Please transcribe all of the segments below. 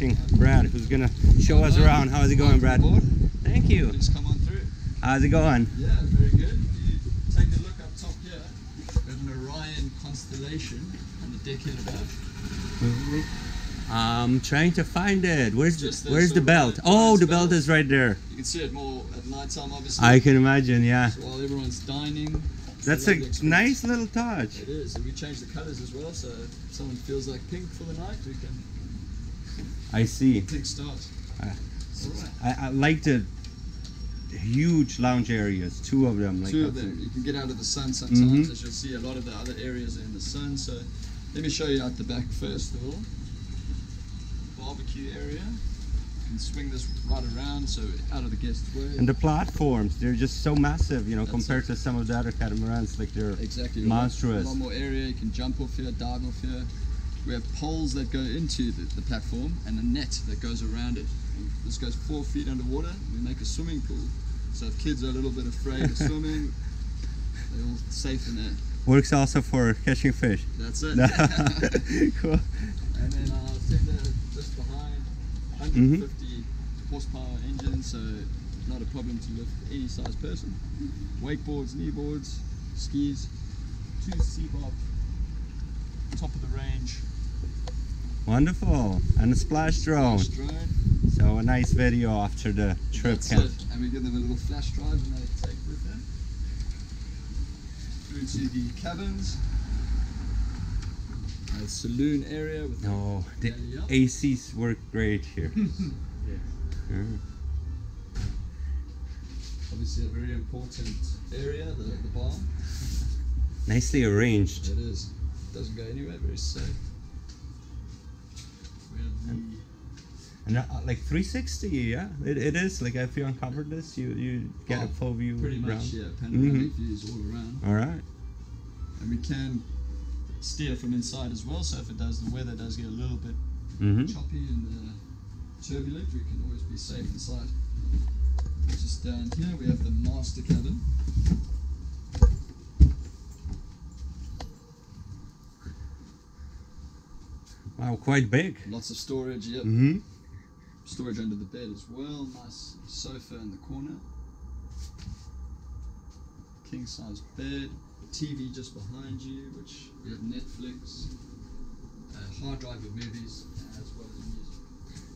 meeting Brad, who's gonna show us around. How's it going, Brad? Board. Thank you. Please come on through. How's it going? Yeah, very good. You take a look up top here. We have an Orion constellation on the deck here above. I'm trying to find it. Where's the, Just there, Where's the belt? right- Oh, the belt belt. is right there. You can see it more at night time, obviously. I can imagine. Yeah, So while everyone's dining. that's a nice little touch. It is, and we change the colours as well. So if someone feels like pink for the night, we can I see. pink start. Ah. Alright. I, I like the huge lounge areas. Two of them. Like Two of them. it. You can get out of the sun sometimes, Mhm. as you'll see. A lot of the other areas are in the sun. So let me show you out the back first of all. Barbecue area. You can swing this right around, so out of the guest way. And the platforms, they're just so massive, you know, That's compared to some of the other catamarans. Like they're Exactly. monstrous. A lot more area. You can jump off here, dive off here. We have poles that go into the, the platform and a net that goes around it. And this goes four feet underwater. We make a swimming pool. So if kids are a little bit afraid of swimming, they're all safe in there. works also for catching fish. That's it. cool. and then uh, our tender just behind, mm-hmm. 150 horsepower engine, so not a problem to lift any size person. Wakeboards, kneeboards, skis, two Seabob, top of the range, Wonderful. And a splash drone. drone. So a nice video after the trip That's can. it. And we give them a little flash drive and they take with them. Through to the cabins. A saloon area with No, the up. ACs work great here. Mm. obviously a very important area, the, the bar. Nicely arranged. It is. Doesn't go anywhere, very safe. And uh, like 360, yeah, it, it is. Like if you uncover this, you you get a Oh, full view pretty much, yeah, panoramic Mhm. views all around. All right. And we can steer from inside as well, so if it does, the weather does get a little bit Mm-hmm. choppy and uh, turbulent, we can always be safe inside. Just down here, we have the master cabin. Wow, quite big. Lots of storage, yep. Mm-hmm. Storage under the bed as well. Nice sofa in the corner. King size bed. TV just behind you, which we have Netflix. A hard drive of movies as well as music.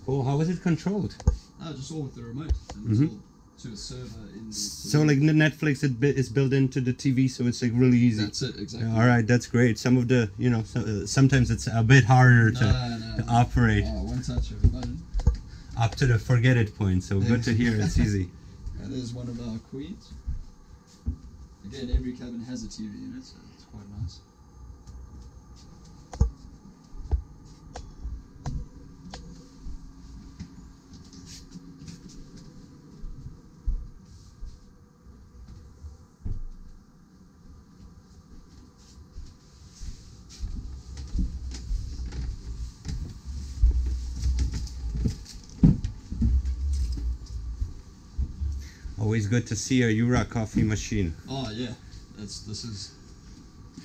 Cool. How is it controlled? Oh, just all with the remote. And it's Mhm. to a server in the. So like the Netflix, it is built into the TV, so it's like really easy. That's it, exactly. All right, that's great. Some of the, you know, so, uh, sometimes it's a bit harder to, No, no, to no. operate Oh, one touch of button. Up to the forget it point. So good to hear it's easy. And there's one of our queens. Again, every cabin has a TV in it, so it's quite nice. Always good to see a Jura coffee machine. Oh yeah, that's this is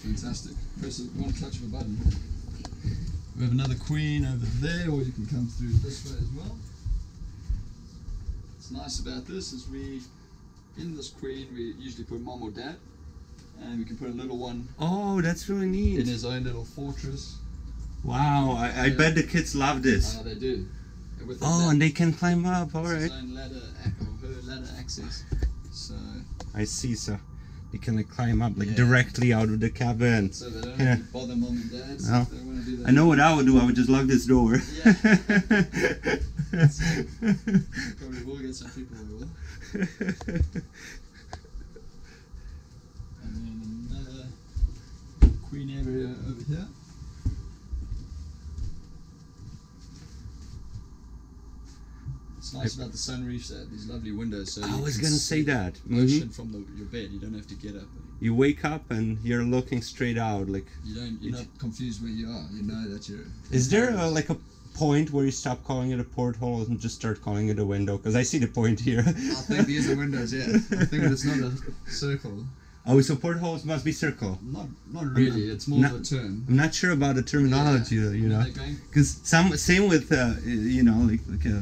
fantastic. Press it, one touch of a button. We have another queen over there, or you can come through this way as well. What's nice about this is we, in this queen, we usually put mom or dad, and we can put a little one Oh, that's really neat. in his own little fortress. Wow, I, I bet the kids love this. Oh, they do. And with Oh, and they can climb up. All it's his right. own ladder, ac- or her ladder access. So, I see. So you can like climb up like Yeah. directly out of the cabin. so they don't Yeah. have to bother mom and dad. So No. if they want to do that. I know what I would do. I would just lock this door. Yeah. Probably will get some people who will. And then another queen area over here. It's nice about the Sunreefs. They have these lovely windows. So I was gonna say that. Mhm. from the, your bed. You don't have to get up. You wake up and you're looking straight out. Like, You don't. You're not confused where you are. You know that you're. is there a, like a point where you stop calling it a porthole and just start calling it a window? Because I see the point here. I think these are windows. Yeah. I think it's not a circle. Oh, so portholes must be circle. Not not really. It's more not- of a term. I'm not sure about the terminology, Yeah. you know, because some same with uh, you know like like uh,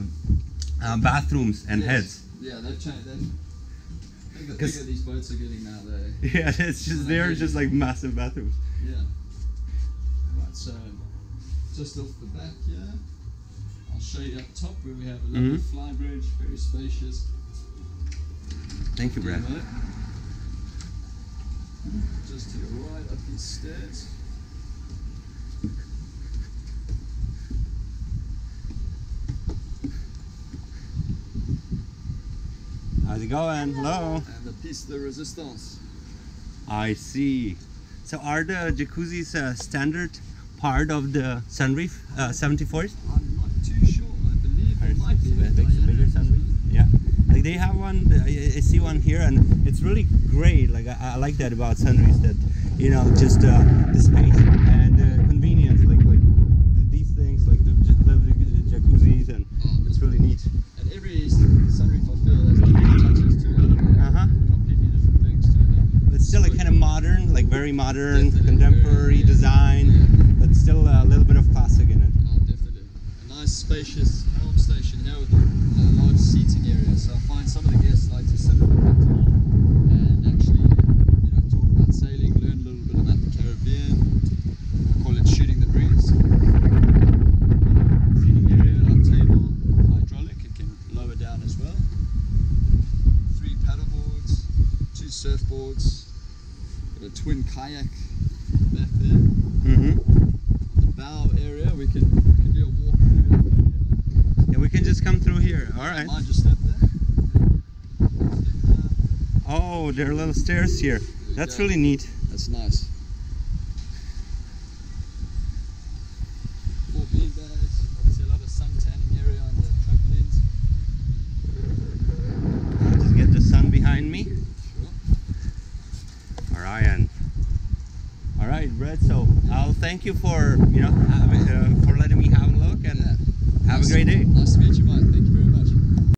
uh, bathrooms and Yes. heads. Yeah, they've changed. They've, the bigger these boats are getting now, they Yeah, it's just they're just like massive bathrooms. yeah. Right, so just off the back here, I'll show you up top where we have a lovely Mhm. fly bridge, very spacious. Thank you, Brad. Just to your right up these stairs. How's it going? Hello. And the piece de resistance. I see. So are the jacuzzis uh, standard part of the Sunreef uh, 74s? I'm not too sure. I believe it might be. Big- bigger is Sunreef? Yeah. Like they have one. I, I see one here, and it's really great. Like I, I like that about Sunreefs. That you know, just uh, the space and uh, convenience. Like like these things, like the, j- the jacuzzis, and Oh, it's really neat. And every Sunreef I feel has different touches to it. Uh huh. Completely different things to it. But still, like kind of modern, like very modern, Definitely, contemporary very, yeah. design, but still a little bit of classic in it. Oh, definitely. A nice spacious helm station here with a uh, large seating area. So I find some of the guests like to sit at the captain and actually, you know, talk about sailing, learn a little bit about the Caribbean. I call it shooting the breeze. Seating area, our table, hydraulic, it can lower down as well. Three paddle boards, two surfboards, a twin kayak back there Mm-hmm. the bow area, we can, we can do a walk through. Yeah, we can just come through here. All right. Mind just step there. Step. Oh, there are little stairs here. That's go. really neat. That's nice. Four bean bags. Obviously, a lot of sun tanning area on the trampolines. I'll just get the sun behind me. Sure. All right, and all right, Brett. So I'll thank you for you know having, uh, for letting me have a look and have a great day.